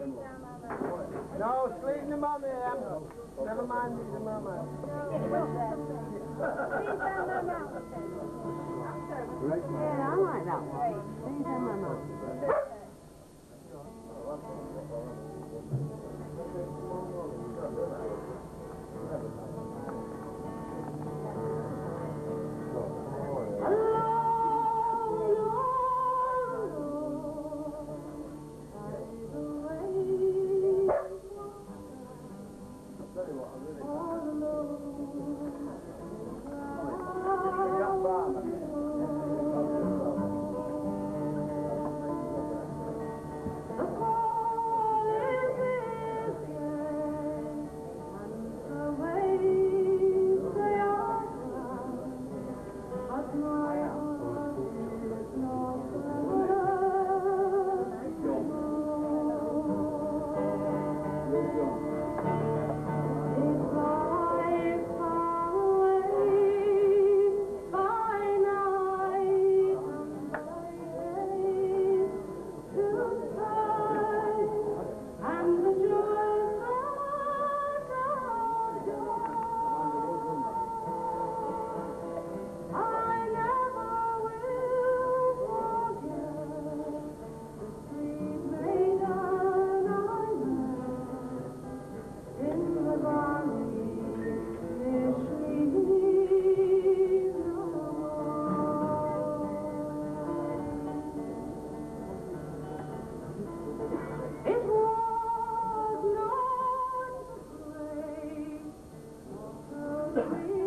No, Slievenamon, Em. Never mind me, the mama. Yeah, I like that one. These are my mum. Thank you. 嗯